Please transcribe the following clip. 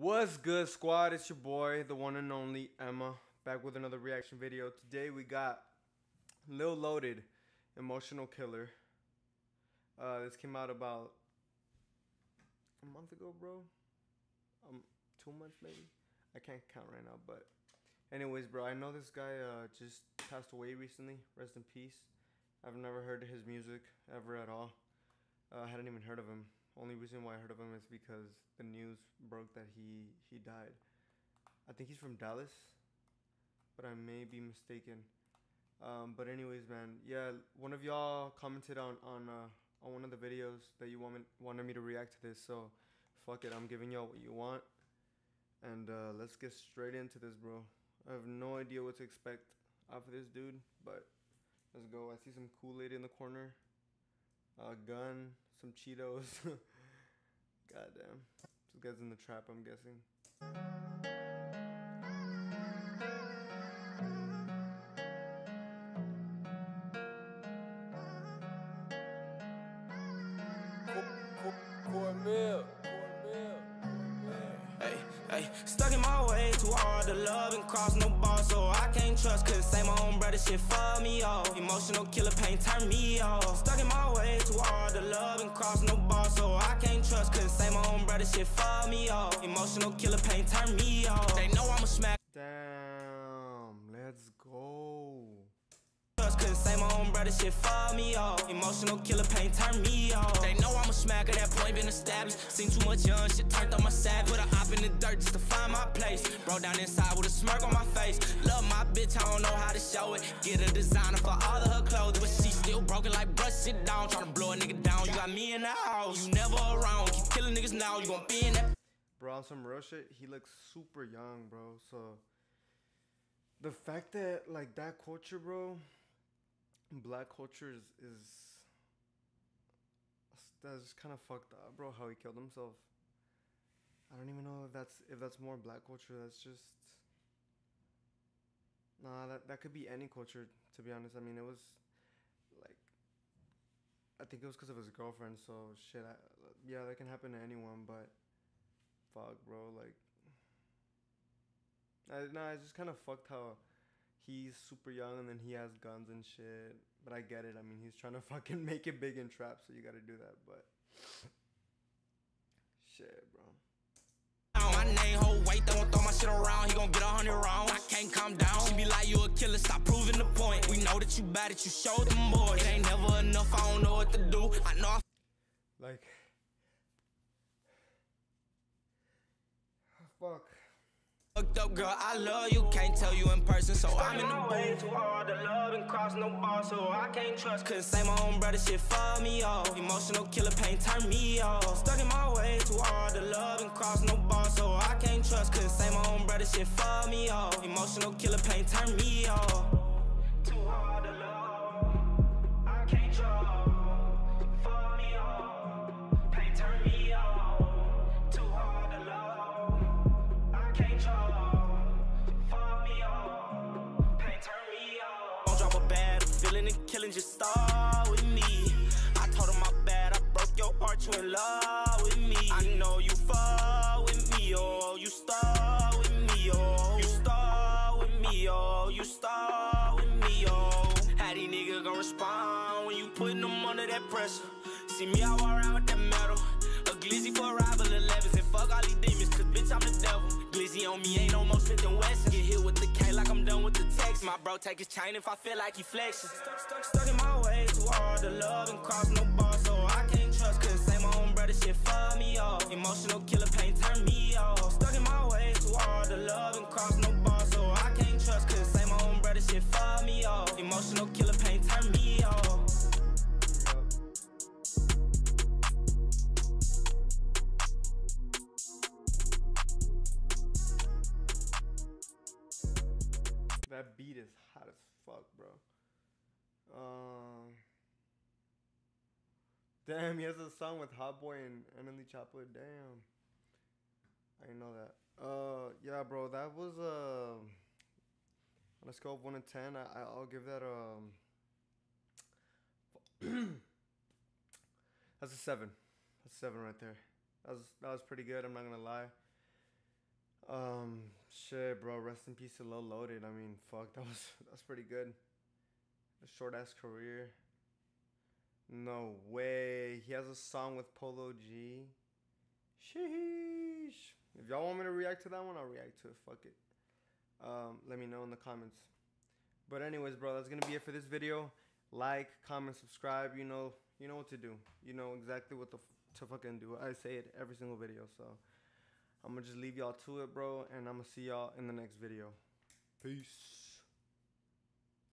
What's good, squad? It's your boy, the one and only Emma, back with another reaction video. Today we got Lil Loaded, Emotional Killer. Uh, this came out about a month ago, bro. Um, two months maybe. I can't count right now, but anyways, bro, I know this guy uh, just passed away recently. Rest in peace. I've never heard his music ever at all. Uh, I hadn't even heard of him. Only reason why I heard of him is because the news broke that he he died. I think he's from Dallas, but I may be mistaken. Um, but anyways, man, yeah, one of y'all commented on on uh, on one of the videos that you wanted wanted me to react to this. So, fuck it, I'm giving y'all what you want, and uh, let's get straight into this, bro. I have no idea what to expect off of this dude, but let's go. I see some Kool Aid in the corner a gun, some Cheetos. Goddamn. This guy's in the trap, I'm guessing. Hey, stuck in my way, too hard to love and cross no bars, so I can't trust. Couldn't say my own brother shit fuck me off. Emotional killer pain turn me off. Stuck in my way, too hard to love and cross no bars, so I can't trust. Couldn't say my own brother shit fuck me off. Emotional killer pain turn me off. They know I'm a smack. Damn, let's go couldn't say my own brother shit fuck me off. Emotional killer pain turn me off. They know I'm a smacker, that point been established. Seen too much young shit turned on my. Dirt just to find my place. Bro down inside with a smirk on my face. Love my bitch, I don't know how to show it. Get a designer for all of her clothes, but she still broken like brush sit down. Tryna blow a nigga down. You got me in the house, you never around. Keep killing niggas now, you gon' be in that. Bro, on some real shit, he looks super young, bro. So the fact that like that culture, bro black culture is, is that's just kind of fucked up, bro. How he killed himself. I don't even know if that's if that's more black culture. That's just nah. That that could be any culture, to be honest. I mean, it was like I think it was because of his girlfriend. So shit. I, yeah, that can happen to anyone. But fuck, bro. Like, I, nah. It's just kind of fucked how he's super young and then he has guns and shit. But I get it. I mean, he's trying to fucking make it big in trap, so you got to do that. But shit, bro. My name, throw my shit around. He gon' get a hundred rounds. I can't calm down. She be like, you a killer, stop proving the point. We know that you bad, that you showed them boys. It ain't never enough, I don't know what to do. I know I Like, fuck. Up, girl, I love you. Can't tell you in person, so I'm in the way too hard to love and cross no bar, so I can't trust. Couldn't say my own brother shit fuck me off. Emotional killer pain turn me off. Stuck in my way too hard to love and cross no bar, so I can't trust. Couldn't say my own brother shit fuck me off. Emotional killer pain turn me off. Killing just start with me. I told him my bad, I broke your heart, you in love with me. I know you fall with me, oh, you start with me, oh, you start with me, oh, you start with me, oh. How these niggas gon' respond when you putting them under that pressure? See me, I walk around with that metal. A glizzy for rival 11s and fuck all these demons, cause bitch, I'm the devil. Glizzy on me ain't more Smith than Wesson. Get hit with the K like I'm done with the text. My bro take his chain if I feel like he flexing. Stuck, stuck, stuck in my way, too hard to love and cross no bar, so I can't trust. Couldn't That beat is hot as fuck, bro. Um, damn, he has a song with Hot Boy and NLE Choppa. Damn, I didn't know that. Uh, yeah, bro, that was uh, on a scale of one to ten, I I'll give that um. that's a seven. That's a seven right there. That was that was pretty good. I'm not gonna lie. Um, shit, bro. Rest in peace to Lil Loaded. I mean, fuck, that was that's pretty good. A short ass career. No way. He has a song with Polo G. Sheesh. If y'all want me to react to that one, I'll react to it. Fuck it. Um, let me know in the comments. But anyways, bro, that's gonna be it for this video. Like, comment, subscribe. You know, you know what to do. You know exactly what the to fucking do. I say it every single video, so I'm gonna just leave y'all to it, bro, and I'm gonna see y'all in the next video. Peace.